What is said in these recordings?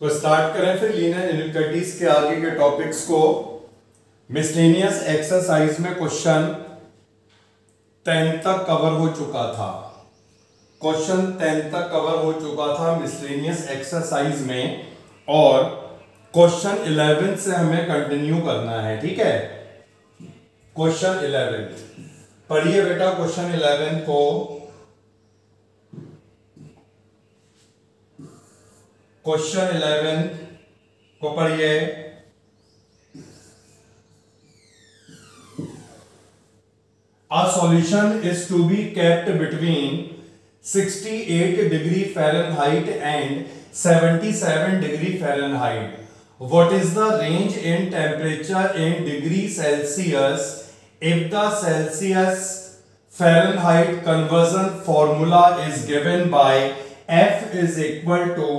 तो स्टार्ट करें फिर लीनियर इनइक्वालिटीज के आगे के टॉपिक्स को। मिसलेनियस एक्सरसाइज में क्वेश्चन टेन तक कवर हो चुका था। क्वेश्चन टेन तक कवर हो चुका था मिसलेनियस एक्सरसाइज में और क्वेश्चन इलेवन से हमें कंटिन्यू करना है, ठीक है? क्वेश्चन इलेवन पढ़िए बेटा क्वेश्चन इलेवन को। क्वेश्चन इलेवन को पढ़िए। A solution is to be kept between 68 degree Fahrenheit and 77 degree Fahrenheit what is the range in temperature in degree Celsius if the Celsius Fahrenheit conversion formula is given by F is equal to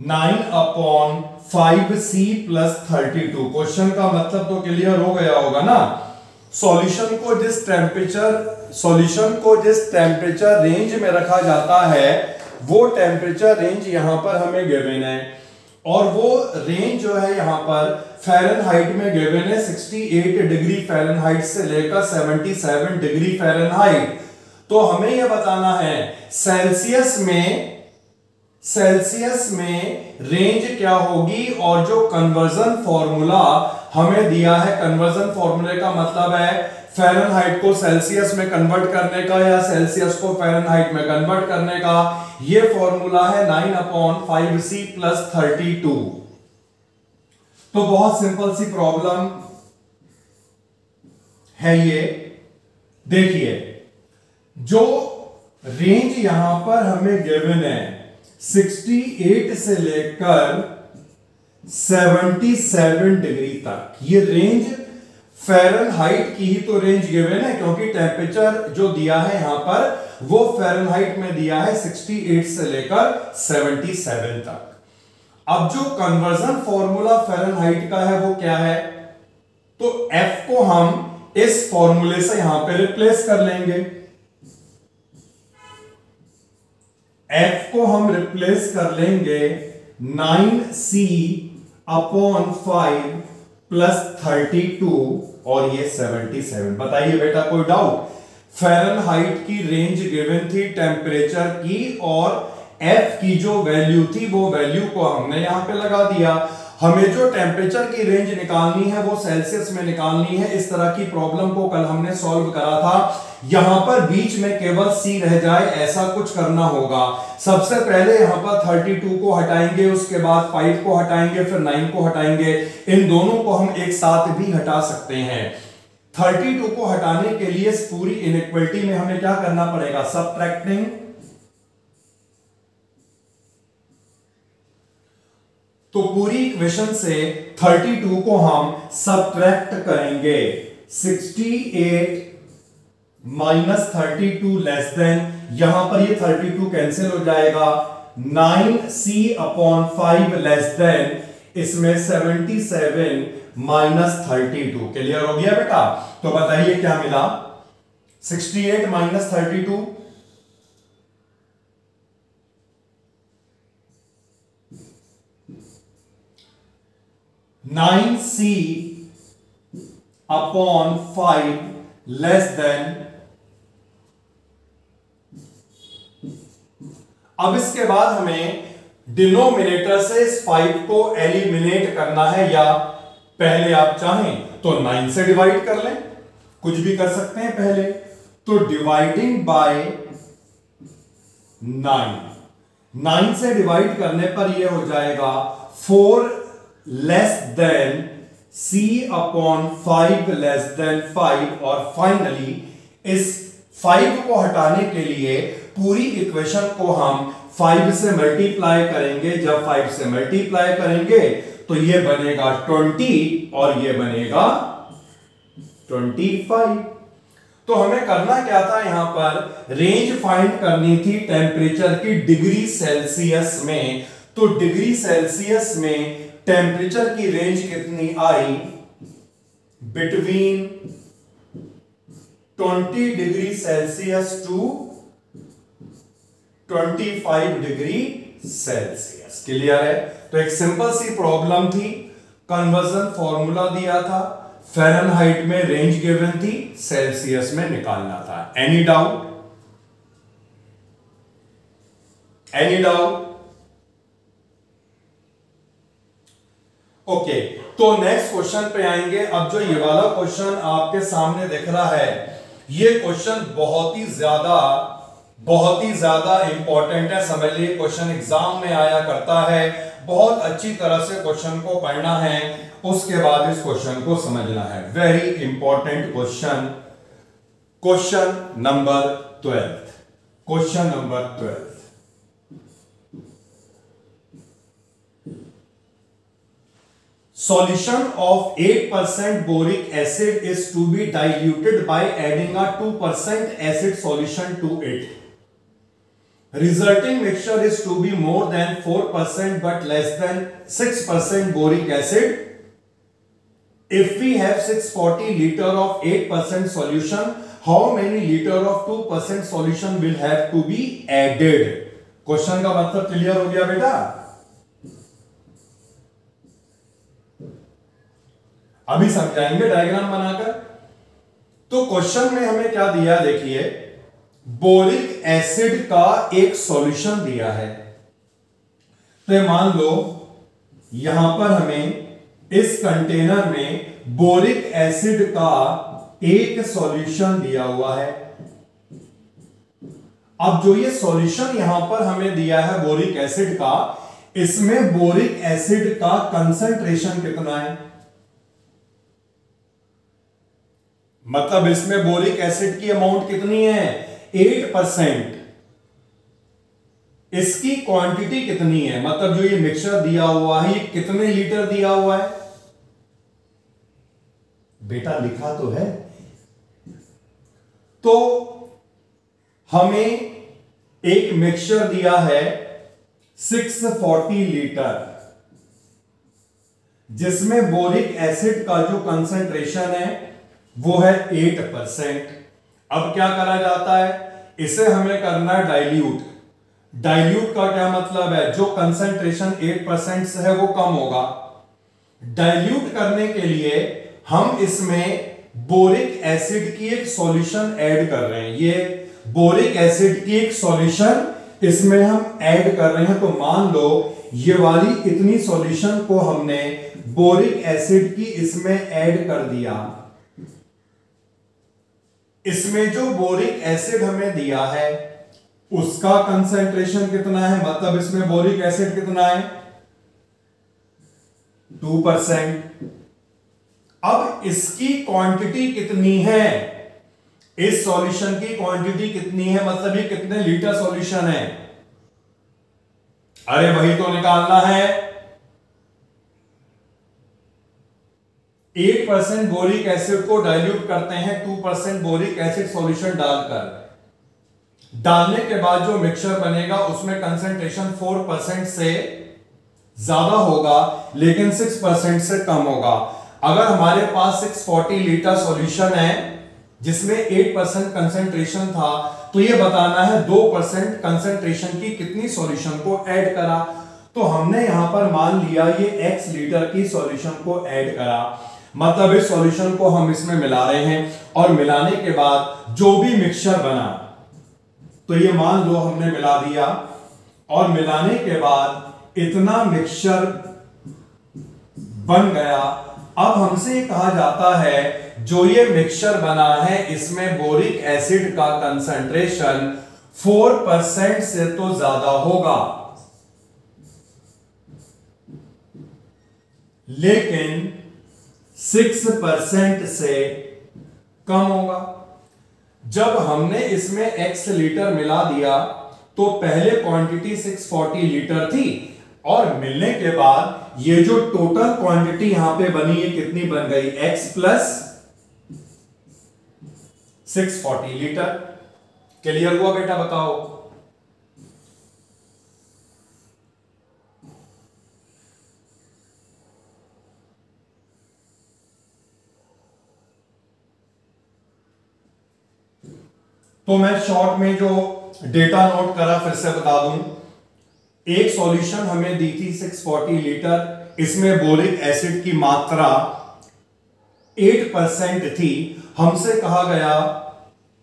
9 upon 5C plus 32. क्वेश्चन का मतलब तो clear हो गया होगा ना? Solution को जिस टेम्परेचर सॉल्यूशन को जिस टेम्परेचर रेंज में रखा जाता है, वो टेम्परेचर रेंज यहाँ पर हमें गिवन है। और वो रेंज जो है यहाँ पर फेरनहाइट में गिवन है 68 डिग्री फेरनहाइट से लेकर 77 डिग्री फेरनहाइट तो हमें यह बताना है सेल्सियस में सेल्सियस में रेंज क्या होगी और जो कन्वर्जन फॉर्मूला हमें दिया है कन्वर्जन फॉर्मूले का मतलब है फेरनहाइट को सेल्सियस में कन्वर्ट करने का या सेल्सियस को फेरनहाइट में कन्वर्ट करने का। ये फॉर्मूला है nine upon five C plus thirty two तो बहुत सिंपल सी प्रॉब्लम है ये। देखिए, जो रेंज यहाँ पर हमें गिवन है 68 से लेकर 77 डिग्री तक। ये रेंज फेरनहाइट की ही तो रेंज गिवन है, क्योंकि टेम्परेचर जो दिया है यहाँ पर, वो फेरनहाइट में दिया है 68 से लेकर 77 तक। अब जो कन्वर्जन फॉर्मूला फेरनहाइट का है, वो क्या है? तो F को हम इस फॉर्मूले से यहाँ पे रिप्लेस कर लेंगे। F को हम रिप्लेस कर लेंगे nine C upon five plus thirty two और ये 77 बताइए बेटा, कोई डाउट फेरनहाइट की रेंज गिवन थी टेम्परेचर की, और एफ़ की जो वैल्यू थी, वो वैल्यू को हमने यहाँ पे लगा दिया। हमें जो टेम्परेचर की रेंज निकालनी है, वो सेल्सियस में निकालनी है। इस तरह की प्रॉब्लम को कल हमने सॉल्व करा था। यहाँ पर बीच में केवल सी रह जाए, ऐसा कुछ करना होगा। सबसे पहले यहाँ पर 32 को हटाएँगे, उसके बाद 5 को हटाएँगे, फिर 9 को हटाएँगे। इन दोनों को हम एक साथ भी हटा सकते हैं। 32 को हटाने के लिए पूरी इनइक्वलिटी में हमें क्या करना पड़ेगा? सबट्रैक्टिंग तो पूरी इक्वेशन से 32 को हम सबट्रैक्ट करेंगे। 68 minus thirty two less than यहाँ पर ये थर्टी टू कैंसिल हो जाएगा। Nine C upon five less than इसमें seventy seven minus thirty two clear हो गया बेटा? तो बताइए क्या मिला? Sixty eight minus thirty two nine C upon five less than अब इसके बाद हमें डिनोमिनेटर से इस फाइव को एलिमिनेट करना है या पहले आप चाहें तो नाइन से डिवाइड कर लें। कुछ भी कर सकते हैं पहले। तो डिवाइडिंग बाय नाइन नाइन से डिवाइड करने पर यह हो जाएगा four less than C upon five less than five और फाइनली इस फाइव को हटाने के लिए पूरी इक्वेशन को हम फाइव से मल्टीप्लाई करेंगे। जब फाइव से मल्टीप्लाई करेंगे तो ये बनेगा ट्वेंटी और ये बनेगा ट्वेंटी फाइव तो हमें करना क्या था? यहाँ पर रेंज फाइंड करनी थी टेम्परेचर की डिग्री सेल्सियस में। तो डिग्री सेल्सियस में टेम्परेचर की रेंज कितनी आई? Between 20 degree Celsius to 25 degree Celsius clear है? तो एक सिंपल सी प्रॉब्लम थी। कन्वर्जन फॉर्मूला दिया था। फेरनहाइट में रेंज गिवन थी। सेल्सियस में निकालना था। Any doubt any doubt okay तो नेक्स्ट क्वेश्चन पे आएँगे। अब जो ये वाला क्वेश्चन आपके सामने दिख रहा है, ये क्वेश्चन बहुत ही ज़्यादा, बहुत ही ज़्यादा इंपॉर्टेंट है। समझ लीजिए क्वेश्चन एग्ज़ाम में आया करता है। बहुत अच्छी तरह से क्वेश्चन को पढ़ना है। उसके बाद इस क्वेश्चन को समझना है। Very important question question number twelfth question number twelfth Solution of 8% boric acid is to be diluted by adding a 2% acid solution to it. Resulting mixture is to be more than 4% but less than 6% boric acid. If we have 640 liter of 8% solution, how many liter of 2% solution will have to be added? Question का मतलब clear हो गया बेटा अभी समझाएँगे diagram बनाकर। तो question में हमें क्या दिया, देखिए। बोरिक एसिड का एक सॉल्यूशन दिया है। तो मान लो, यहाँ पर हमें इस कंटेनर में बोरिक एसिड का एक सॉल्यूशन दिया हुआ है। अब जो ये सॉल्यूशन यहाँ पर हमें दिया है बोरिक एसिड का, इसमें बोरिक एसिड का कंसंट्रेशन कितना है? मतलब इसमें बोरिक एसिड की अमाउंट कितनी है? एट परसेंट इसकी क्वांटिटी कितनी है? मतलब जो ये मिक्सचर दिया हुआ है कितने लीटर दिया हुआ है? बेटा लिखा तो है। तो हमें एक मिक्सचर दिया है 640 लीटर जिसमें बोरिक एसिड का जो कंसेंट्रेशन है वो है एट परसेंट अब क्या करा जाता है? इसे हमें करना है डाइल्यूट डाइल्यूट का क्या मतलब है? जो कंसेंट्रेशन एट परसेंट से है, वो कम होगा। डाइल्यूट करने के लिए हम इसमें बोरिक एसिड की एक सॉल्यूशन ऐड कर रहे हैं। ये बोरिक एसिड की एक सॉल्यूशन इसमें हम ऐड कर रहे हैं। तो मान लो, ये वाली इतनी सॉल्यूशन को हमने बोरिक एसिड की इसमें ऐड कर दिया। इसमें जो बोरिक एसिड हमें दिया है, उसका कंसेंट्रेशन कितना है? मतलब इसमें बोरिक एसिड कितना है? Two percent. अब इसकी क्वांटिटी कितनी है? इस सॉल्यूशन की क्वांटिटी कितनी है? मतलब ये कितने लीटर सॉल्यूशन है? अरे वही तो निकालना है। एट परसेंट बोरिक एसिड को डाइल्यूट करते हैं two percent boric acid solution डालकर। डालने के बाद जो मिक्सचर बनेगा, उसमें कंसेंट्रेशन फोर परसेंट से ज़्यादा होगा, लेकिन सिक्स परसेंट से कम होगा। अगर हमारे पास सिक्स फोर्टी लीटर सॉल्यूशन है, जिसमें एट परसेंट कंसेंट्रेशन था तो ये बताना है दो परसेंट कंसेंट्रेशन की कितनी सॉल्यूशन को ऐड करा। तो हमने यहाँ पर मान लिया, ये एक्स लीटर की सॉल्यूशन को ऐड करा। मतलब इस सॉल्यूशन को हम इसमें मिला रहे हैं और मिलाने के बाद जो भी मिक्सचर बना तो ये मान लो हमने मिला दिया। और मिलाने के बाद इतना मिक्सचर बन गया। अब हमसे कहा जाता है, जो ये मिक्सचर बना है, इसमें बोरिक एसिड का कंसंट्रेशन फोर परसेंट से तो ज़्यादा होगा। लेकिन सिक्स परसेंट से कम होगा। जब हमने इसमें एक्स लीटर मिला दिया तो पहले क्वांटिटी 640 लीटर थी, और मिलने के बाद ये जो टोटल क्वांटिटी यहाँ पे बनी है कितनी बन गई? X plus 640 litre. क्लियर हुआ बेटा, बताओ। तो मैं शॉर्ट में जो डेटा नोट करा, फिर से बता दूँ। एक सॉल्यूशन हमें दी थी 640 लीटर इसमें बोरिक एसिड की मात्रा 8 परसेंट थी। हमसे कहा गया,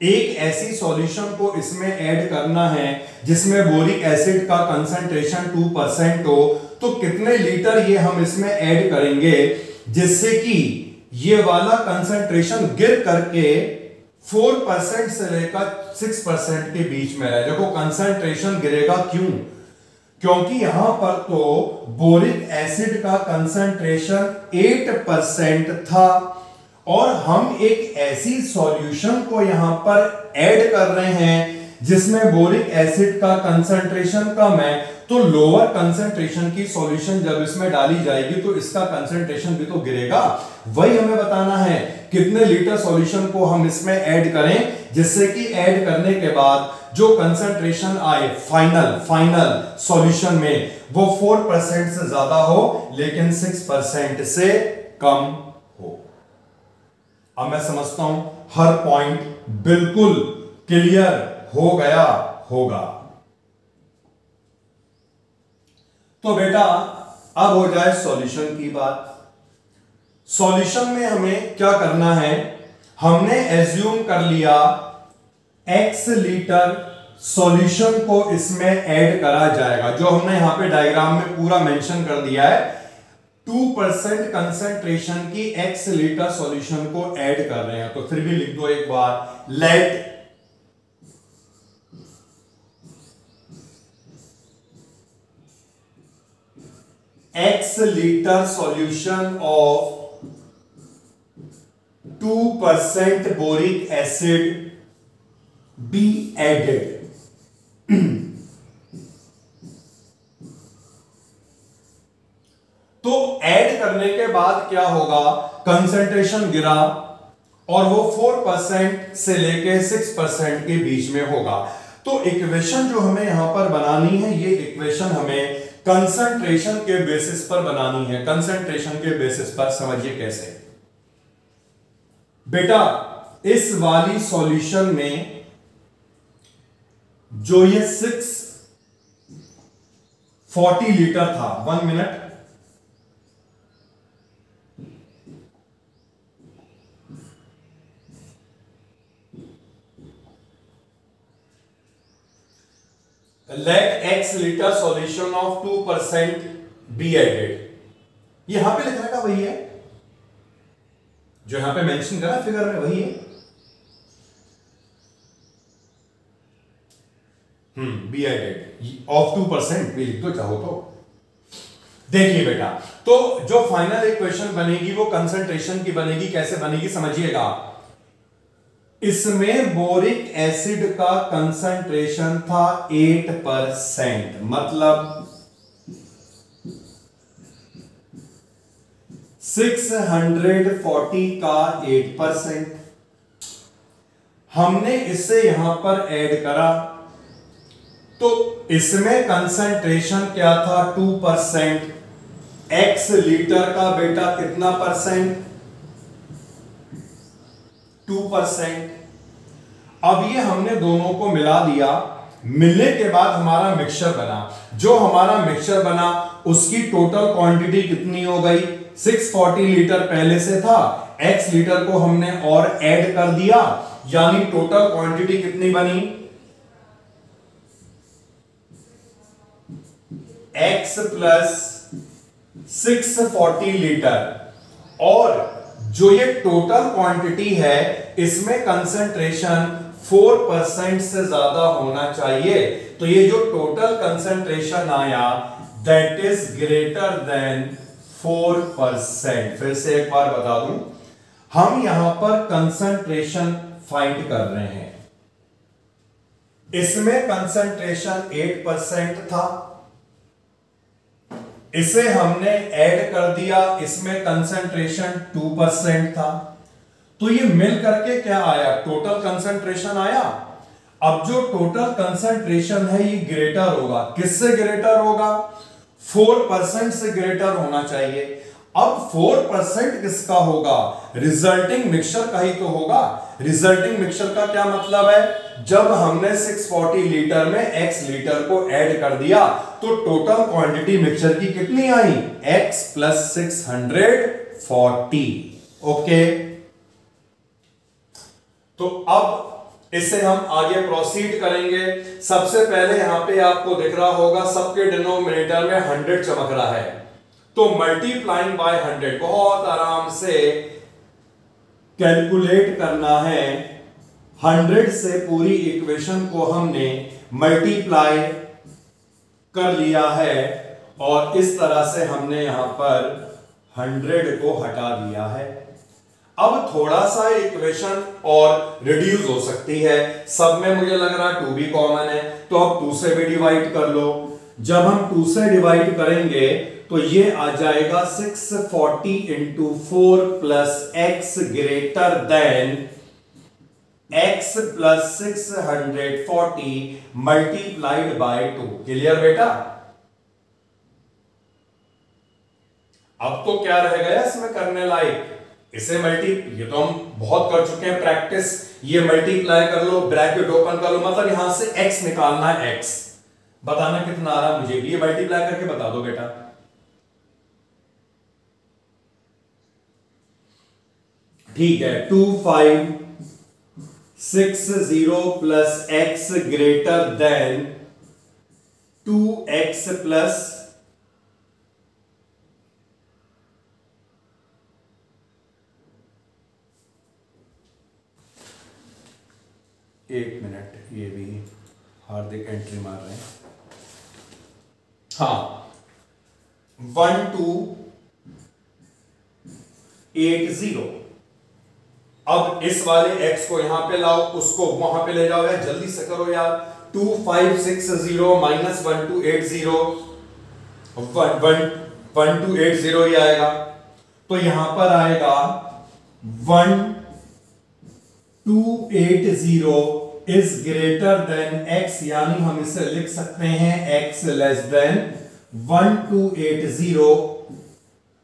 एक ऐसी सॉल्यूशन को इसमें ऐड करना है, जिसमें बोरिक एसिड का कंसंट्रेशन 2 परसेंट हो। तो कितने लीटर ये हम इसमें ऐड करेंगे, जिससे कि ये वाला कंसंट्रेशन गिर करके 4 परसेंट से लेकर सिक्स परसेंट के बीच में रहे। देखो कंसेंट्रेशन गिरेगा क्यों? क्योंकि यहाँ पर तो बोरिक एसिड का कंसेंट्रेशन एट परसेंट था और हम एक ऐसी सॉल्यूशन को यहाँ पर ऐड कर रहे हैं जिसमें बोरिक एसिड का कंसंट्रेशन कम है तो लोअर कंसंट्रेशन की सॉल्यूशन जब इसमें डाली जाएगी तो इसका कंसंट्रेशन भी तो गिरेगा। वही हमें बताना है, कितने लीटर सॉल्यूशन को हम इसमें ऐड करें, जिससे कि ऐड करने के बाद जो कंसंट्रेशन आए फाइनल फाइनल सॉल्यूशन में, वो फोर परसेंट से ज़्यादा हो, लेकिन सिक्स परसेंट से कम हो। अब मैं समझता हूँ, हर पॉइंट बिल्कुल क्लियर हो गया, होगा। तो बेटा, अब हो जाए सॉल्यूशन की बात। सॉल्यूशन में हमें क्या करना है? हमने एज्यूम कर लिया एक्स लीटर सॉल्यूशन को इसमें ऐड करा जाएगा। जो हमने यहाँ पे डायग्राम में पूरा मेंशन कर दिया है टू परसेंट कंसेंट्रेशन की एक्स लीटर सॉल्यूशन को ऐड कर रहे हैं। तो फिर भी लिख दो एक बार। Late x liter solution of 2% boric acid be added. तो ऐड करने के बाद क्या होगा कंसेंट्रेशन गिरा और वो 4 परसेंट से लेके 6 परसेंट के बीच में होगा तो इक्वेशन जो हमें यहाँ पर बनानी है, ये इक्वेशन हमें कंसंट्रेशन के बेसिस पर बनानी है। कंसंट्रेशन के बेसिस पर समझिए कैसे। बेटा, इस वाली सॉल्यूशन में जो ये सिक्स फोर्टी लीटर था one minute let x liter solution of 2 percent be added यहाँ पे लिखने का वही है। जो यहाँ पे मेंशन करा फिगर में वही है। हम्म be added of two percent भी लिख दो, चाहो तो। देखिए बेटा तो जो फाइनल इक्वेशन बनेगी, वो कंसंट्रेशन की बनेगी, कैसे बनेगी, समझिएगा इसमें बोरिक एसिड का कंसंट्रेशन था एट परसेंट मतलब सिक्स हंड्रेड फोर्टी का एट परसेंट हमने इसे यहाँ पर ऐड करा तो इसमें कंसंट्रेशन क्या था? टू परसेंट एक्स लीटर का बेटा कितना परसेंट टू परसेंट। अब ये हमने दोनों को मिला दिया। मिलने के बाद हमारा मिक्सचर बना। जो हमारा मिक्सचर बना, उसकी टोटल क्वांटिटी कितनी हो गई? 640 लीटर पहले से था। X लीटर को हमने और ऐड कर दिया। यानी टोटल क्वांटिटी कितनी बनी? X प्लस 640 लीटर और जो ये टोटल क्वांटिटी है, इसमें कंसेंट्रेशन 4 परसेंट से ज़्यादा होना चाहिए। तो ये जो टोटल कंसेंट्रेशन आया that is greater than 4 percent फिर से एक बार बता दूँ, हम यहाँ पर कंसेंट्रेशन फाइंड कर रहे हैं। इसमें कंसेंट्रेशन 8 परसेंट था। इसे हमने ऐड कर दिया, इसमें कंसेंट्रेशन टू परसेंट था। तो ये मिल करके क्या आया? टोटल कंसेंट्रेशन आया? अब जो टोटल कंसेंट्रेशन है, ये ग्रेटर होगा। किससे ग्रेटर होगा? फोर परसेंट से ग्रेटर होना चाहिए। अब फोर परसेंट किसका होगा? रिजल्टिंग मिक्सचर का ही तो होगा। रिजल्टिंग मिक्सचर का क्या मतलब है? जब हमने 640 लीटर में x लीटर को ऐड कर दिया तो टोटल क्वांटिटी मिक्सचर की कितनी आई? X प्लस सिक्स ओके तो अब इससे हम आगे प्रोसीड करेंगे। सबसे पहले यहाँ पे आपको दिख रहा होगा, सबके डिनोमिनेटर में हंड्रेड चमक रहा है। तो मल्टीप्लाइंग बाय हंड्रेड बहुत आराम से कैलकुलेट करना है। हंड्रेड से पूरी इक्वेशन को हमने मल्टीप्लाई कर लिया है और इस तरह से हमने यहाँ पर हंड्रेड को हटा दिया है। अब थोड़ा सा इक्वेशन और रिड्यूस हो सकती है। सब में मुझे लग रहा है टू भी कॉमन है तो अब टू से भी डिवाइड कर लो। जब हम टू से डिवाइड करेंगे तो ये आ जाएगा six forty into four plus X greater than x plus six hundred forty multiplied by two clear बेटा? अब तो क्या रह गया इसमें करने लायक? इसे मल्टी ये तो हम बहुत कर चुके हैं प्रैक्टिस ये मल्टीप्लाई कर लो ब्रैकेट ओपन कर लो मतलब यहाँ से एक्स निकालना है x. बताना कितना आ रहा मुझे भी, ये मल्टीप्लाई करके बता दो बेटा। ठीक है two five six zero plus X greater than two X plus एक मिनट ये भी हार्दिक एंट्री मार रहे हैं। हाँ। वन टू एट ज़ीरो अब इस वाले x को यहाँ पे लाओ, उसको वहाँ पे ले जाओ यार, जल्दी से करो यार। Two five six zero minus one two eight zero one one one two eight zero ही आएगा। तो यहाँ पर आएगा one two eight zero is greater than x, यानी हम इसे लिख सकते हैं x less than one two eight zero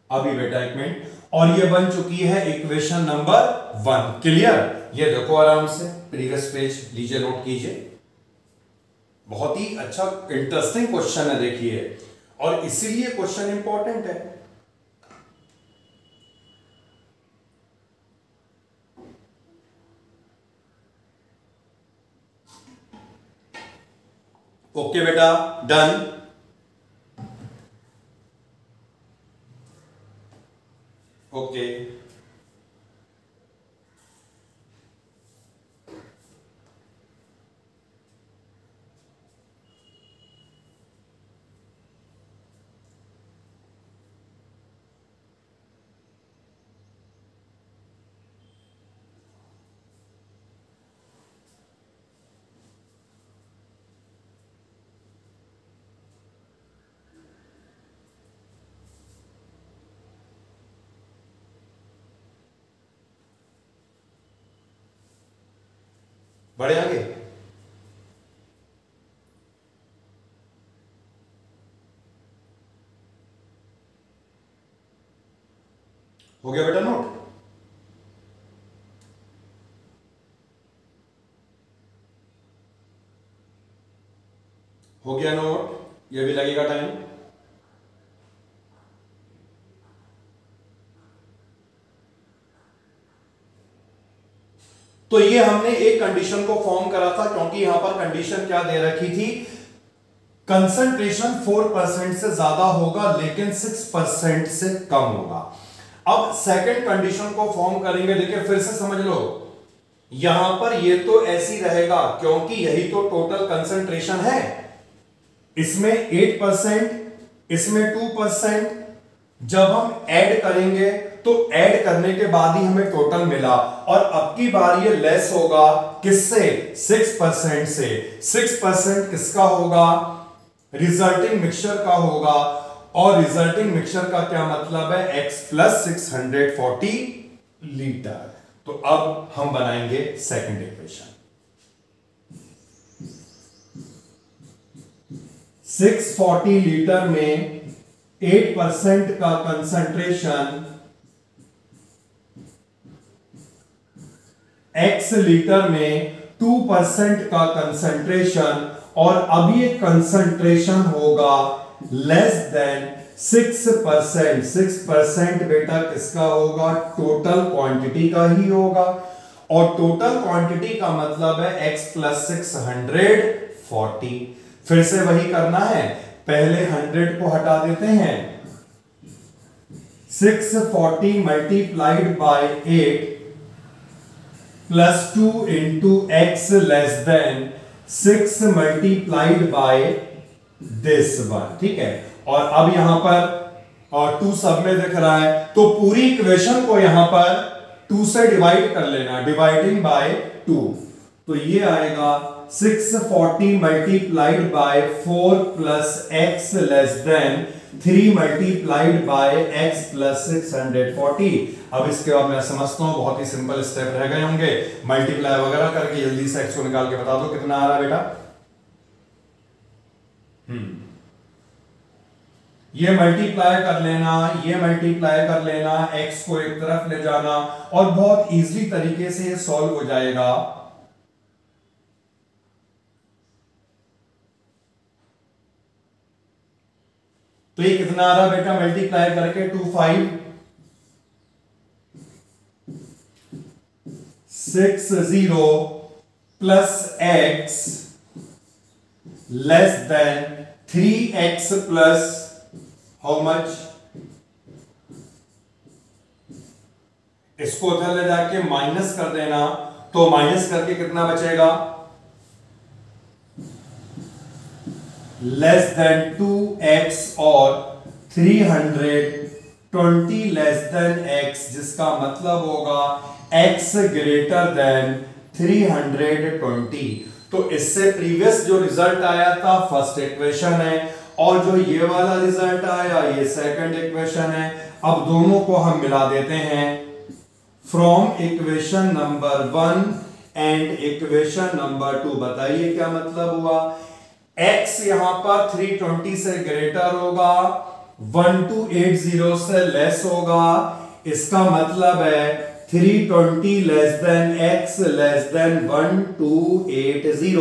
अभी बेटा एक मिनट। और ये बन चुकी है इक्वेशन नंबर वन। क्लियर ये देखो आराम से। प्रीवियस पेज लीजिए नोट कीजिए। बहुत ही अच्छा इंटरेस्टिंग क्वेश्चन है, देखिए। और इसीलिए क्वेश्चन इंपॉर्टेंट है। ओके बेटा डन Okay. बढ़े आगे। हो गया बेटा नोट? हो गया नोट ये भी लगेगा टाइम तो ये हमने एक कंडीशन को फॉर्म करा था, क्योंकि यहाँ पर कंडीशन क्या दे रखी थी? कंसंट्रेशन फोर परसेंट से ज़्यादा होगा, लेकिन सिक्स परसेंट से कम होगा। अब सेकंड कंडीशन को फॉर्म करेंगे, देखिए फिर से समझ लो। यहाँ पर ये तो ऐसी रहेगा, क्योंकि यही तो टोटल कंसंट्रेशन है। इसमें एट परसेंट इसमें टू परसेंट जब हम ऐड करेंगे तो ऐड करने के बाद ही हमें टोटल मिला। और अब की बार ये लेस होगा किससे? सिक्स परसेंट से। सिक्स परसेंट किसका होगा? रिजल्टिंग मिक्सचर का होगा। और रिजल्टिंग मिक्सचर का क्या मतलब है? X plus six hundred forty litre तो अब हम बनाएँगे second equation six forty litre में एट परसेंट का कंसंट्रेशन एक्स लीटर में टू परसेंट का कंसंट्रेशन और अब ये कंसंट्रेशन होगा less than six percent six percent बेटा किसका होगा? टोटल क्वांटिटी का ही होगा। और टोटल क्वांटिटी का मतलब है x plus six hundred forty फिर से वही करना है। पहले हंड्रेड को हटा देते हैं। Six forty multiplied by eight plus two into X less than six multiplied by this one ठीक है? और अब यहाँ पर, और टू सब में दिख रहा है तो पूरी इक्वेशन को यहाँ पर टू से डिवाइड कर लेना डिवाइडिंग बाय टू तो ये आएगा 640 multiplied by four plus x less than three multiplied by x plus 640 अब इसके बाद मैं समझता हूँ, बहुत ही सिंपल स्टेप रह गए होंगे। मल्टीप्लाई वगैरह करके जल्दी से एक्स को निकाल के बता दो, कितना आ रहा बेटा? हम्म। ये मल्टीप्लाई कर लेना, ये मल्टीप्लाई कर लेना एक्स को एक तरफ़ ले जाना, और बहुत इजीली तरीके से ये सॉल्व हो जाएगा। तो ये कितना आ रहा बेटा? मल्टीप्लाई करके two five six zero plus x less than three x plus how much इसको उधर ले जाके माइनस कर देना तो माइनस करके कितना बचेगा? लेस देन टू एक्स और three hundred twenty less than x, जिसका मतलब होगा x greater than three hundred twenty. तो इससे प्रीवियस जो रिज़ल्ट आया था, फ़र्स्ट इक्वेशन है, और जो ये वाला रिज़ल्ट आया, ये सेकंड इक्वेशन है। अब दोनों को हम मिला देते हैं। From equation number one and equation number two बताइए क्या मतलब हुआ? एक्स यहाँ पर 320 से ग्रेटर होगा 1280 से लेस होगा। इसका मतलब है 320 less than x less than 1280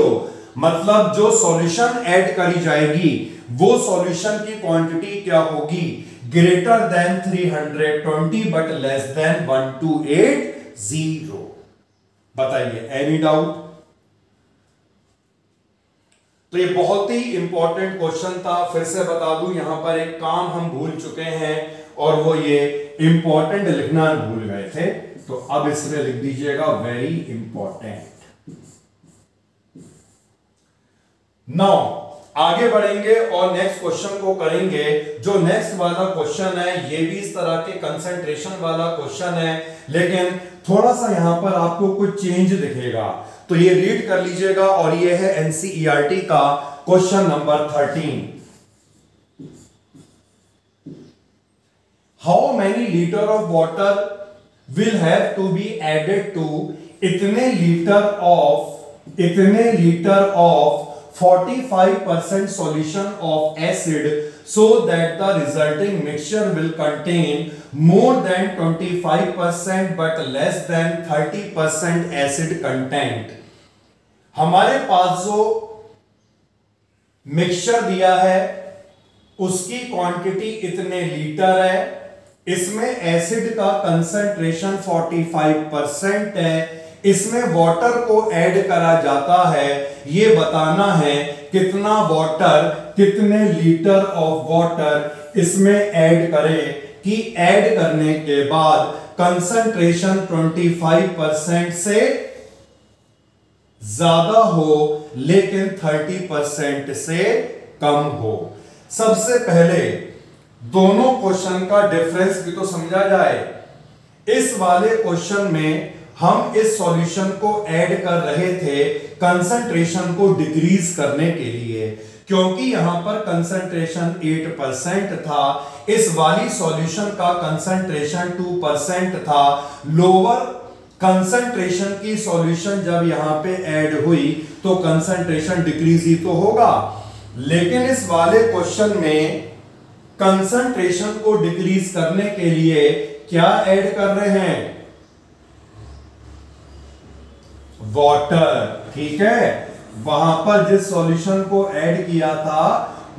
मतलब जो सॉल्यूशन ऐड करी जाएगी, वो सॉल्यूशन की क्वांटिटी क्या होगी? Greater than 320 but less than 1280 बताइए एनी डाउट तो ये बहुत ही इंपॉर्टेंट क्वेश्चन था। फिर से बता दूँ, यहाँ पर एक काम हम भूल चुके हैं और वो ये इंपॉर्टेंट लिखना भूल गए थे। तो अब इसमें लिख दीजिएगा वेरी इंपॉर्टेंट नाउ आगे बढ़ेंगे और नेक्स्ट क्वेश्चन को करेंगे। जो नेक्स्ट वाला क्वेश्चन है, ये भी इस तरह के कंसंट्रेशन वाला क्वेश्चन है। लेकिन थोड़ा सा यहाँ पर आपको कुछ चेंज दिखेगा। तो ये रीड कर लीजिएगा और ये है एनसीईआरटी का question number thirteen how many litre of water will have to be added to इतने लीटर ऑफ़ इतने litre of 45% percent solution of acid so that the resulting mixture will contain more than 25% five percent but less than thirty percent acid content हमारे पास जो mixture दिया है, उसकी quantity इतने litre है। इसमें एसिड का कंसंट्रेशन 45 परसेंट है। इसमें वाटर को ऐड करा जाता है। ये बताना है कितना वाटर कितने लीटर ऑफ़ वाटर इसमें ऐड करें कि ऐड करने के बाद कंसंट्रेशन 25 परसेंट से ज़्यादा हो, लेकिन 30 परसेंट से कम हो। सबसे पहले, दोनों क्वेश्चन का डिफरेंस भी तो समझा जाए। इस वाले क्वेश्चन में हम इस सॉल्यूशन को ऐड कर रहे थे कंसंट्रेशन को डिक्रीज करने के लिए, क्योंकि यहाँ पर कंसंट्रेशन 8 परसेंट था। इस वाली सॉल्यूशन का कंसंट्रेशन 2 परसेंट था। लोअर कंसंट्रेशन की सॉल्यूशन जब यहाँ पे ऐड हुई तो कंसंट्रेशन डिक्रीज ही तो होगा। लेकिन इस वाले क्वेश्चन में कंसंट्रेशन को डिक्रीज करने के लिए क्या ऐड कर रहे हैं? वाटर ठीक है? वहाँ पर जिस सॉल्यूशन को ऐड किया था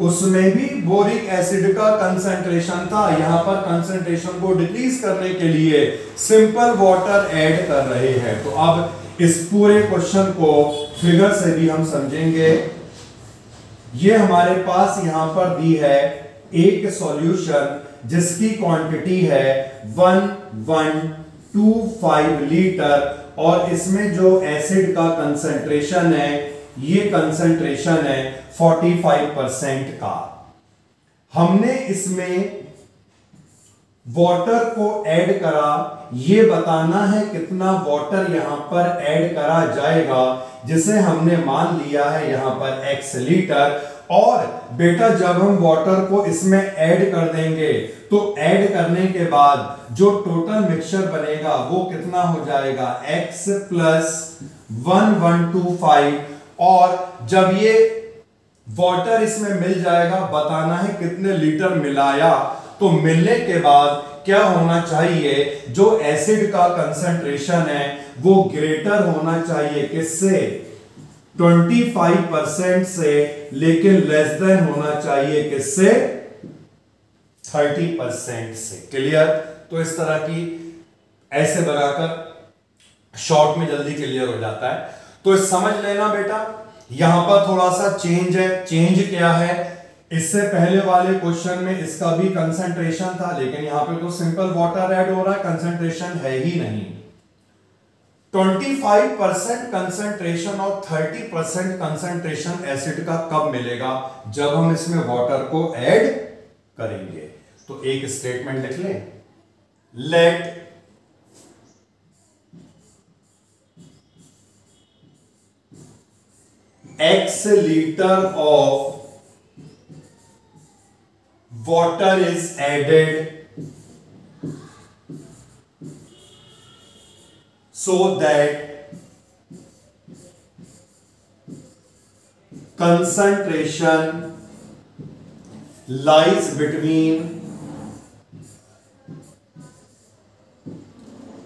उसमें भी बोरिक एसिड का कंसंट्रेशन था। यहाँ पर कंसंट्रेशन को डिक्रीज करने के लिए सिंपल वाटर ऐड कर रहे हैं। तो अब इस पूरे क्वेश्चन को फिगर से भी हम समझेंगे। ये हमारे पास यहाँ पर दी है एक सॉल्यूशन जिसकी क्वांटिटी है one one two five litre और इसमें जो एसिड का कंसंट्रेशन है ये कंसंट्रेशन है 45 परसेंट का। हमने इसमें वाटर को ऐड करा। ये बताना है कितना वाटर यहाँ पर ऐड करा जाएगा, जिसे हमने मान लिया है यहाँ पर एक्स लीटर और बेटा, जब हम वाटर को इसमें ऐड कर देंगे तो ऐड करने के बाद जो टोटल मिक्सचर बनेगा वो कितना हो जाएगा? X plus one one two five और जब ये वाटर इसमें मिल जाएगा, बताना है कितने लीटर मिलाया। तो मिलने के बाद क्या होना चाहिए? जो एसिड का कंसंट्रेशन है, वो ग्रेटर होना चाहिए किससे? 25 परसेंट से लेकिन लेस देन होना चाहिए किससे? 30 परसेंट से। क्लियर तो इस तरह की ऐसे बनाकर शॉर्ट में जल्दी क्लियर हो जाता है। तो समझ लेना बेटा, यहाँ पर थोड़ा सा चेंज है चेंज क्या है? इससे पहले वाले क्वेश्चन में इसका भी कंसंट्रेशन था, लेकिन यहाँ पे तो सिंपल वाटर ऐड हो रहा है कंसंट्रेशन है ही नहीं। 25 परसेंट कंसंट्रेशन और 30 परसेंट कंसंट्रेशन एसिड का कब मिलेगा? जब हम इसमें वाटर को ऐड करेंगे। तो एक स्टेटमेंट लिख let x liter of water is added so that concentration lies between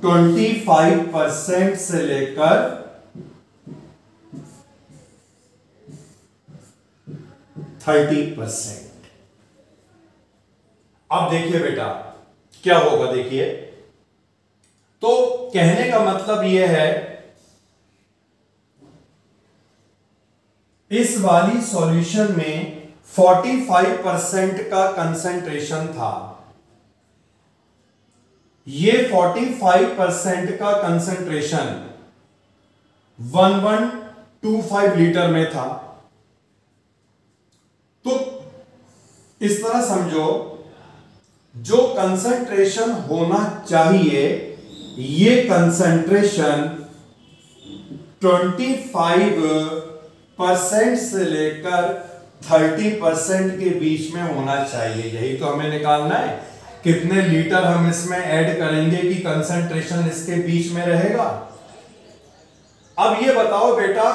25 percent से लेकर थर्टी परसेंट अब देखिए बेटा, क्या होगा देखिए? तो कहने का मतलब यह है, इस वाली सॉल्यूशन में 45 परसेंट का कंसंट्रेशन था। ये 45 परसेंट का कंसंट्रेशन 1125 लीटर में था तो इस तरह समझो, जो कंसंट्रेशन होना चाहिए, ये कंसंट्रेशन 25 परसेंट से लेकर 30 परसेंट के बीच में होना चाहिए। यही तो हमें निकालना है। कितने लीटर हम इसमें ऐड करेंगे कि कंसंट्रेशन इसके बीच में रहेगा? अब ये बताओ बेटा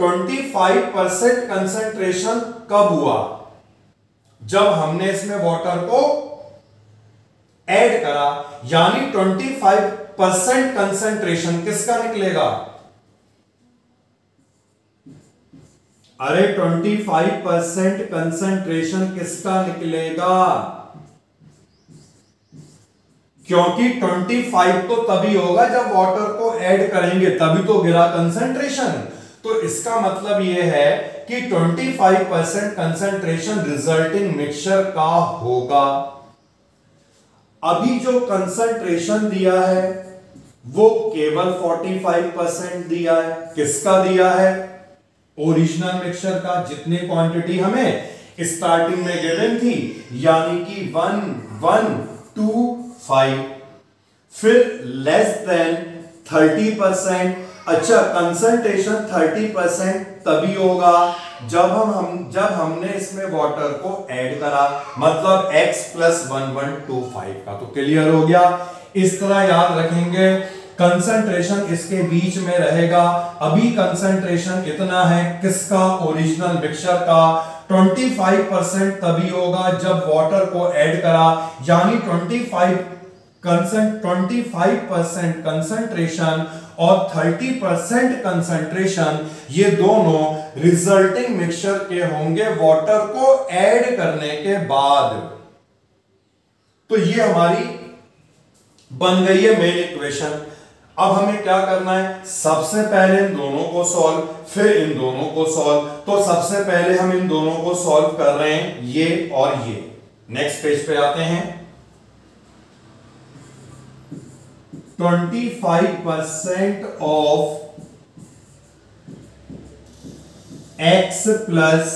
25 परसेंट कंसेंट्रेशन कब हुआ? जब हमने इसमें वाटर को ऐड करा, यानी 25 परसेंट कंसेंट्रेशन किसका निकलेगा? अरे 25 परसेंट कंसेंट्रेशन किसका निकलेगा? क्योंकि 25 तो तभी होगा जब वाटर को ऐड करेंगे, तभी तो गिरा कंसेंट्रेशन तो इसका मतलब यह है कि 25 परसेंट कंसेंट्रेशन रिजल्टिंग मिक्सचर का होगा। अभी जो कंसेंट्रेशन दिया है, वो केवल 45 परसेंट दिया है। किसका दिया है? ओरिजिनल मिक्सचर का। जितनी क्वांटिटी हमें स्टार्टिंग में गिवन थी, यानी कि वन वन टू फाइव फिर लेस देन थर्टी परसेंट अच्छा कंसंट्रेशन 30 परसेंट तभी होगा जब हम हम, जब हमने इसमें वाटर को ऐड करा। मतलब x plus one one two five का। तो क्लियर हो गया? इस तरह याद रखेंगे। कंसंट्रेशन इसके बीच में रहेगा। अभी कंसंट्रेशन इतना है? किसका? ओरिजिनल मिक्सचर का। 25 परसेंट तभी होगा जब वाटर को ऐड करा। यानी 25 कंसेंट 25 परसेंट कंसंट्रेशन और 30 परसेंट कंसंट्रेशन ये दोनों रिजल्टिंग मिक्सचर के होंगे वाटर को ऐड करने के बाद। तो ये हमारी बन गई है मेन इक्वेशन अब हमें क्या करना है? सबसे पहले इन दोनों को सॉल्व फिर इन दोनों को सॉल्व तो सबसे पहले हम इन दोनों को सॉल्व कर रहे हैं ये और ये। नेक्स्ट पेज पे आते हैं। 25 percent of x plus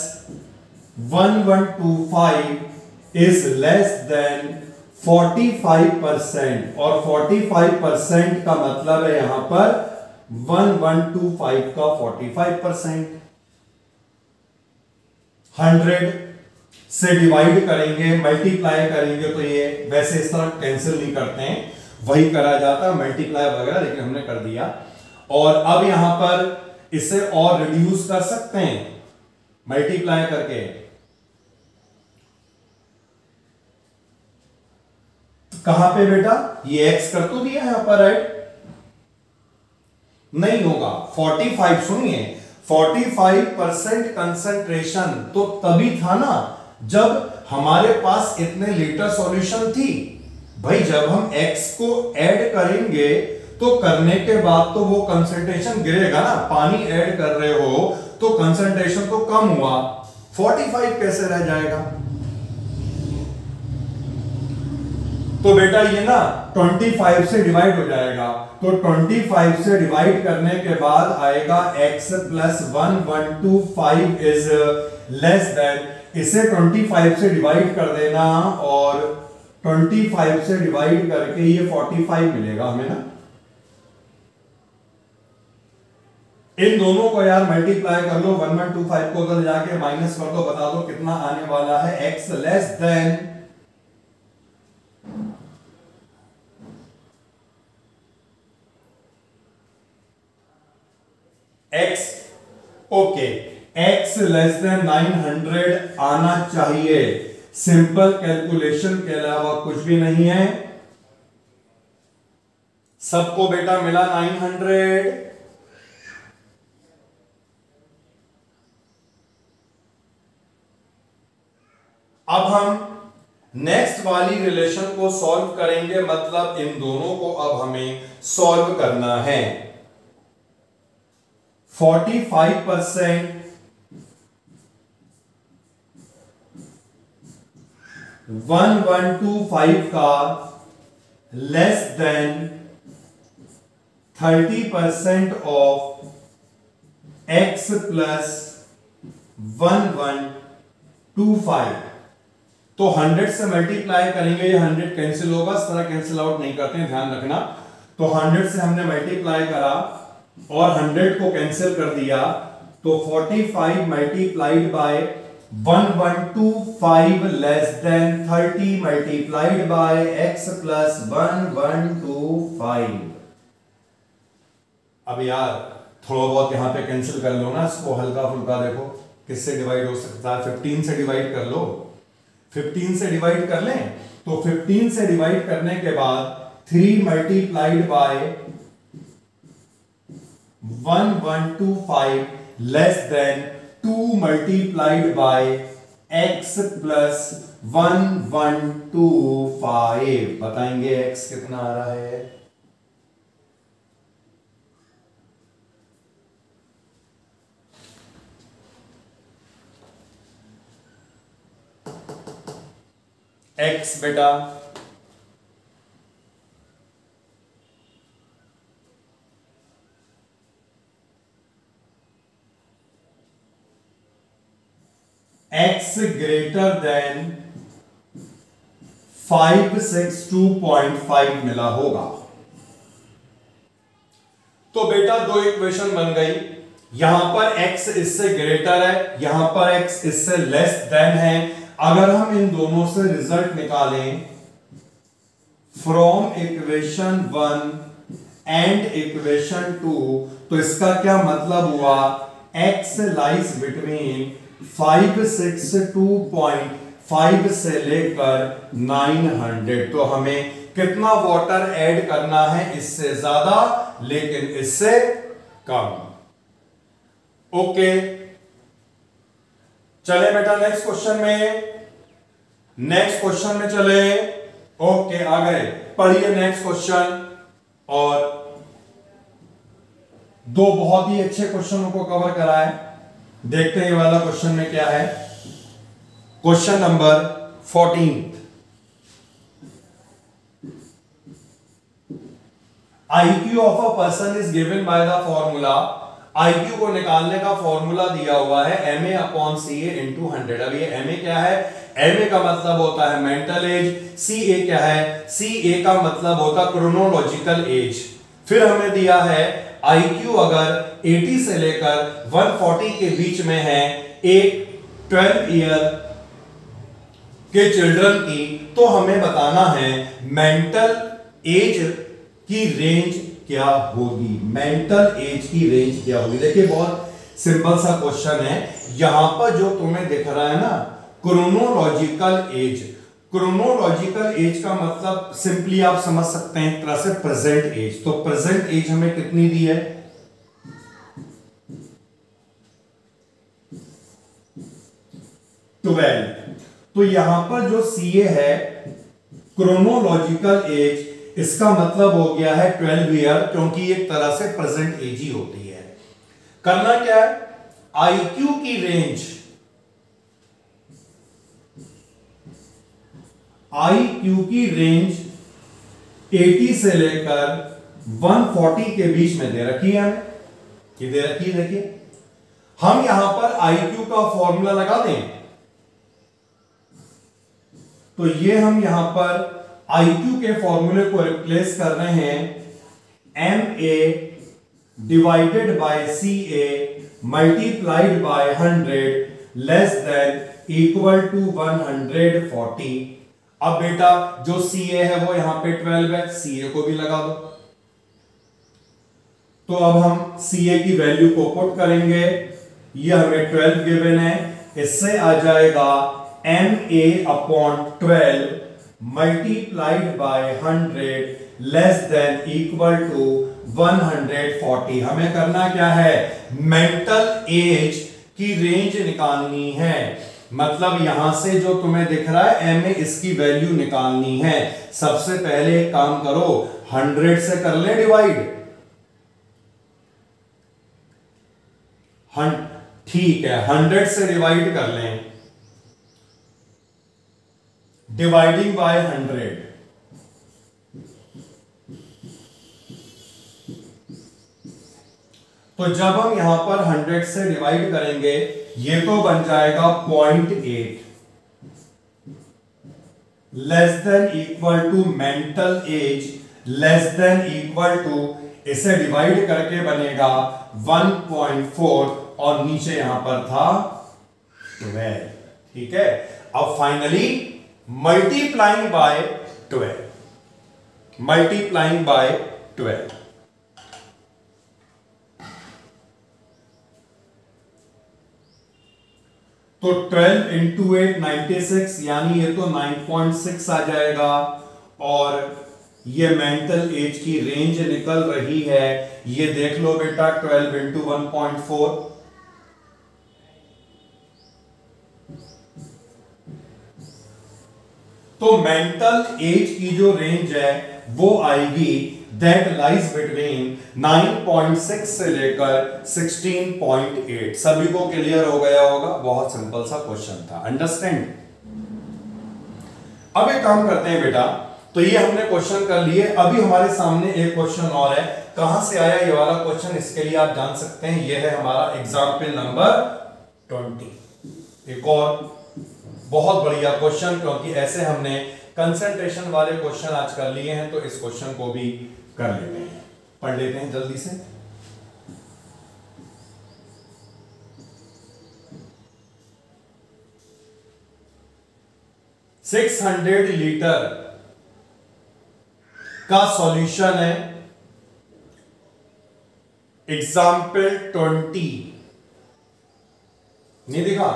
one one two five is less than 45 percent और 45 परसेंट का मतलब है यहाँ पर 1125 का 45 परसेंट हंड्रेड से डिवाइड करेंगे मल्टीप्लाई करेंगे तो ये वैसे इस तरह कैंसिल नहीं करते हैं। वही करा जाता मल्टीप्लाई वगैरह, लेकिन हमने कर दिया। और अब यहाँ पर इसे और रिड्यूस कर सकते हैं। मल्टीप्लाई करके। कहाँ पे बेटा? ये एक्स कर तो दिया है पर राइट नहीं होगा। 45 सुनिए। 45 परसेंट कंसेंट्रेशन तो तभी था ना, जब हमारे पास इतने लीटर सॉल्यूशन थी। भाई, जब हम x को ऐड करेंगे तो करने के बाद तो वो कंसेंट्रेशन गिरेगा ना। पानी ऐड कर रहे हो तो कंसेंट्रेशन तो कम हुआ। 45 कैसे रह जाएगा? तो बेटा ये ना 25 से डिवाइड हो जाएगा। तो 25 से डिवाइड करने के बाद आएगा x plus one one two five is less than इसे 25 से डिवाइड कर देना और 25 से डिवाइड करके ये 45 मिलेगा हमें ना। इन दोनों को यार मल्टीप्लाई कर लो वन वन टू फाइव को उधर जाके माइनस कर दो, बता दो कितना आने वाला है x less than x okay x less than 900 आना चाहिए। सिंपल कैलकुलेशन के अलावा कुछ भी नहीं है। सबको बेटा मिला 900 अब हम नेक्स्ट वाली रिलेशन को सॉल्व करेंगे मतलब इन दोनों को अब हमें सॉल्व करना है। 45 percent one one two five का less than thirty percent of x plus one one two five तो हंड्रेड से मल्टीप्लाई करेंगे, ये हंड्रेड कैंसिल होगा, इस तरह कैंसिल आउट नहीं करते हैं, ध्यान रखना। तो हंड्रेड से हमने मल्टीप्लाई करा और हंड्रेड को कैंसिल कर दिया तो forty five multiplied by one one two five less than thirty multiplied by x plus one one two five अब यार, थोड़ा बहुत यहाँ पे कैंसिल कर लो ना इसको, हल्का फुल्का देखो, किससे डिवाइड हो सकता है? फिफ्टीन से डिवाइड कर लो। 15 से डिवाइड कर लें तो 15 से डिवाइड करने के बाद three multiplied by 1125 less than 2 multiplied by x plus 1125 बताएँगे एक्स कितना आ रहा है? एक्स बेटा x greater than five six two point five मिला होगा। तो बेटा दो इक्वेशन बन गई। यहाँ पर x इससे ग्रेटर है यहाँ पर x इससे लेस देन है। अगर हम इन दोनों से रिज़ल्ट निकालें from equation one and equation two तो इसका क्या मतलब हुआ? X lies between five six two point five से लेकर नाइन हंड्रेड। तो हमें कितना वाटर ऐड करना है इससे ज़्यादा, लेकिन इससे कम। ओके चले बेटा नेक्स्ट क्वेश्चन में। नेक्स्ट क्वेश्चन में चले। ओके आ गए। पढ़िए नेक्स्ट क्वेश्चन और दो बहुत ही अच्छे क्वेश्चनों को कवर करा है देखते हैं ये वाला क्वेश्चन में क्या है? Question number fourteen IQ of a person is given by the formula. IQ को निकालने का फॉर्मूला दिया हुआ है M A upon C A into hundred अब ये एम ए क्या है? एम ए का मतलब होता है मेंटल एज सी ए क्या है? सी ए का मतलब होता है क्रोनोलॉजिकल एज फिर हमें दिया है IQ अगर 80 से लेकर 140 के बीच में है, एक 12 ईयर के चिल्ड्रन की तो हमें बताना है मेंटल एज की रेंज क्या होगी। मेंटल एज की रेंज क्या होगी। देखिए, बहुत सिंपल सा क्वेश्चन है। यहाँ पर जो तुम्हें दिख रहा है ना क्रोनोलॉजिकल एज क्रोनोलॉजिकल एज का मतलब सिंपली आप समझ सकते हैं एक तरह से प्रेजेंट एज तो प्रेजेंट एज हमें कितनी दी है? ट्वेल्व तो यहाँ पर जो सीए है क्रोनोलॉजिकल एज इसका मतलब हो गया है ट्वेल्व ईयर क्योंकि एक तरह से प्रेजेंट एज ही होती है। करना क्या है? आईक्यू की रेंज आई क्यू की रेंज 80 से लेकर 140 के बीच में दे रखी है हमें। कि दे रखी है देखिए। हम यहाँ पर आई क्यू का फॉर्मूला लगा दें। तो ये हम यहाँ पर आई क्यू के फॉर्मूले को रिप्लेस कर रहे हैं। M A divided by C A multiplied by hundred less than equal to one hundred forty अब बेटा, जो सी ए है वो यहाँ पे ट्वेल्व है सी ए को भी लगा दो। तो अब हम सी ए की वैल्यू को पुट करेंगे। ये हमें ट्वेल्व गिवन है। इससे आ जाएगा M A upon twelve multiplied by hundred less than equal to 140 हमें करना क्या है? मेंटल एज की रेंज निकालनी है। मतलब यहाँ से जो तुम्हें दिख रहा है एम ए इसकी वैल्यू निकालनी है। सबसे पहले एक काम करो 100 से कर ले डिवाइड ठीक है 100 से डिवाइड कर लें। डिवाइडिंग बाय हंड्रेड तो जब हम यहाँ पर हंड्रेड से डिवाइड करेंगे ये तो बन जाएगा point eight less than equal to mental age less than equal to इसे डिवाइड करके बनेगा 1.4 और नीचे यहाँ पर था 12 ठीक है? अब finally multiplying by 12 multiplying by 12 तो 12 इंटू एट नाइनटी यानी ये तो 9.6 आ जाएगा। और ये मेंटल एज की रेंज निकल रही है। ये देख लो बेटा 12 इंटू वन तो मेंटल एज की जो रेंज है, वो आएगी दैट लाइज बिटवीन 9.6 से लेकर 16.8 सभी को क्लियर हो गया होगा। बहुत सिंपल सा क्वेश्चन था। अंडरस्टैंड अब एक काम करते हैं बेटा। तो ये हमने क्वेश्चन कर लिए। अभी हमारे सामने एक क्वेश्चन और है। कहाँ से आया ये वाला क्वेश्चन इसके लिए आप जान सकते हैं। ये है हमारा एग्ज़ाम्पल नंबर 20 एक और बहुत बढ़िया क्वेश्चन क्योंकि ऐसे हमने कंसंट्रेशन वाले क्वेश्चन आज कर लिए हैं तो इस क्वेश्चन को भी कर लेते हैं। पढ़ लेते हैं जल्दी से। सिक्स हंड्रेड लीटर का सॉल्यूशन है। एग्ज़ाम्पल ट्वेंटी नहीं दिखा?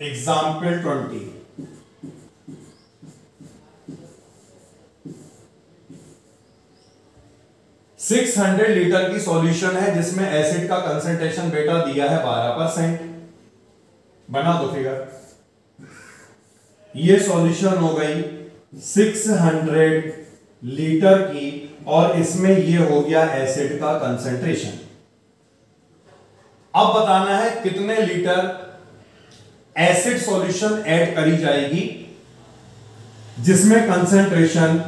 Example twenty six hundred litre की सॉल्यूशन है, जिसमें एसिड का कंसेंट्रेशन बेटा दिया है बारह परसेंट। बना दो फिगर ये सॉल्यूशन हो गई सिक्स हंड्रेड लीटर की, और इसमें ये हो गया एसिड का कंसेंट्रेशन। अब बताना है कितने लीटर एसिड सॉल्यूशन ऐड करी जाएगी, जिसमें कंसेंट्रेशन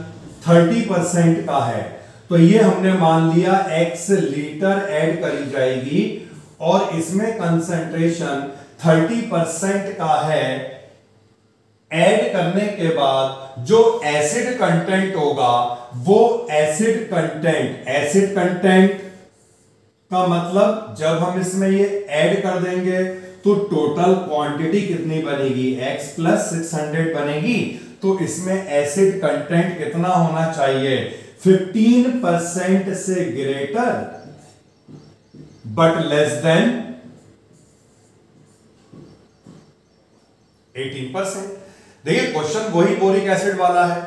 30 परसेंट का है। तो ये हमने मान लिया x लीटर ऐड करी जाएगी और इसमें कंसेंट्रेशन 30 परसेंट का है। ऐड करने के बाद जो एसिड कंटेंट होगा, वो एसिड कंटेंट एसिड कंटेंट का मतलब जब हम इसमें ये ऐड कर देंगे तो टोटल क्वांटिटी कितनी बनेगी? X प्लस सिक्स बनेगी। तो इसमें एसिड कंटेंट कितना होना चाहिए? 15 परसेंट से greater but less than 18 percent देखिए क्वेश्चन वही बोरिक एसिड वाला है।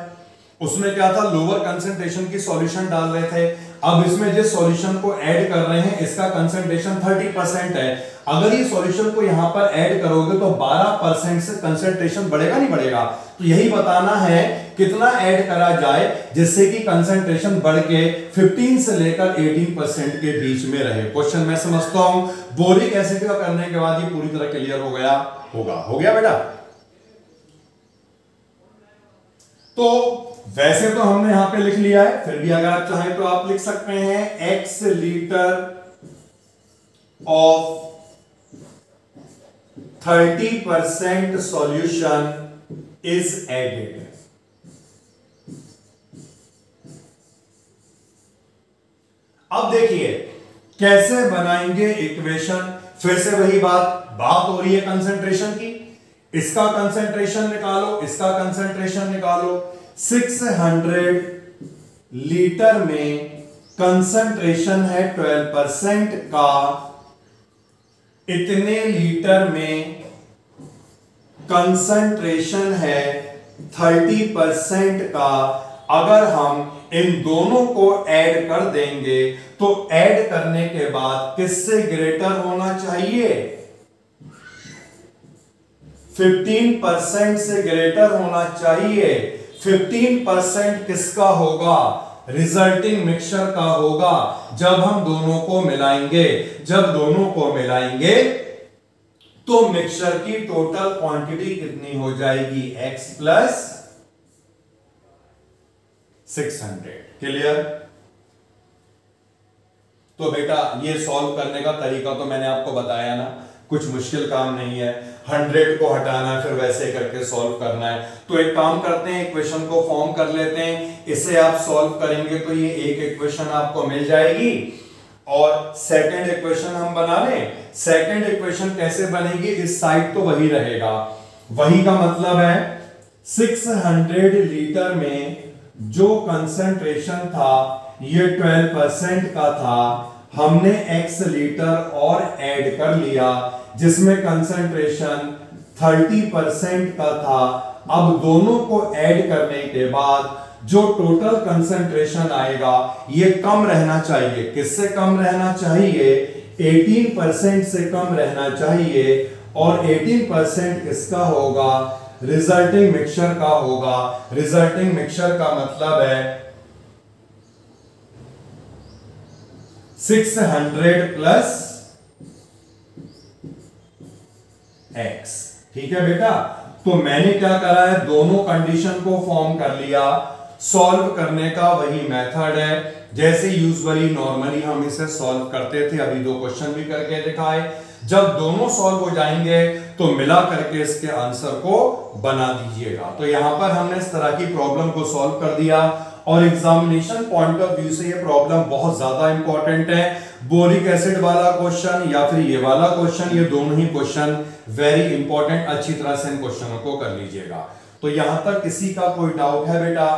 उसमें क्या था? लोअर कंसेंट्रेशन की सॉल्यूशन डाल रहे थे। अब इसमें जिस सॉल्यूशन को ऐड कर रहे हैं, इसका कंसेंट्रेशन 30 परसेंट है। अगर ये सॉल्यूशन को यहाँ पर ऐड करोगे तो 12 परसेंट से कंसेंट्रेशन बढ़ेगा नहीं बढ़ेगा? तो यही बताना है, कितना ऐड करा जाए, जिससे कि कंसेंट्रेशन बढ़ के 15 से लेकर 18 परसेंट के बीच में रहे। क्वेश्चन मैं समझता हूँ। बोरिक एसिड का करने के बाद ये पूरी तरह क्लियर हो गया। होगा। हो गया बेटा? तो वैसे तो हमने यहाँ पे लिख लिया है, फिर भी अगर आप चाहें तो आप लिख सकते हैं x litre of thirty percent solution is added अब देखिए, कैसे बनाएँगे इक्वेशन फिर से वही बात बात हो रही है कंसेंट्रेशन की। इसका कंसेंट्रेशन निकालो, इसका कंसेंट्रेशन निकालो। 600 लीटर में कंसेंट्रेशन है 12 परसेंट का। इतने लीटर में कंसेंट्रेशन है 30 परसेंट का। अगर हम इन दोनों को ऐड कर देंगे तो ऐड करने के बाद किससे ग्रेटर होना चाहिए? 15 परसेंट से ग्रेटर होना चाहिए। 15 परसेंट किसका होगा? रिजल्टिंग मिक्सचर का होगा। जब हम दोनों को मिलाएँगे, जब दोनों को मिलाएँगे तो मिक्सचर की टोटल क्वांटिटी कितनी हो जाएगी? X plus six hundred clear तो बेटा, ये सॉल्व करने का तरीका तो मैंने आपको बताया ना। कुछ मुश्किल काम नहीं है। हंड्रेड को हटाना है, फिर वैसे करके सॉल्व करना है। तो एक काम करते हैं इक्वेशन को फॉर्म कर लेते हैं। इसे आप सॉल्व करेंगे तो ये एक इक्वेशन आपको मिल जाएगी। और सेकंड इक्वेशन हम बना लें। सेकंड इक्वेशन कैसे बनेगी? इस साइड तो वही रहेगा। वही का मतलब है 600 लीटर में जो कंसेंट्रेशन था, ये 12 परसेंट का था। हमने x लीटर और ऐड कर लिया। जिसमें कंसेंट्रेशन 30 परसेंट का था, अब दोनों को ऐड करने के बाद जो टोटल कंसेंट्रेशन आएगा, ये कम रहना चाहिए। किससे कम रहना चाहिए? 18 परसेंट से कम रहना चाहिए और 18 परसेंट किसका होगा? रिजल्टिंग मिक्सचर का होगा। रिजल्टिंग मिक्सचर का मतलब है 600 प्लस एक्स ठीक है बेटा? तो मैंने क्या करा है? दोनों कंडीशन को फॉर्म कर लिया। सॉल्व करने का वही मेथड है। जैसे यूजुअली नॉर्मली हम इसे सॉल्व करते थे, अभी दो क्वेश्चन भी करके दिखाए। जब दोनों सॉल्व हो जाएँगे तो मिला करके इसके आंसर को बना दीजिएगा। तो यहाँ पर हमने इस तरह की प्रॉब्लम को सॉल्व कर दिया। और एग्जामिनेशन पॉइंट ऑफ़ व्यू से ये प्रॉब्लम बहुत ज़्यादा इंपॉर्टेंट है। बोरिक एसिड वाला क्वेश्चन या फिर ये वाला क्वेश्चन ये दोनों ही क्वेश्चन वेरी इंपॉर्टेंट अच्छी तरह से इन क्वेश्चनों को कर लीजिएगा। तो यहाँ तक किसी का कोई डाउट है बेटा?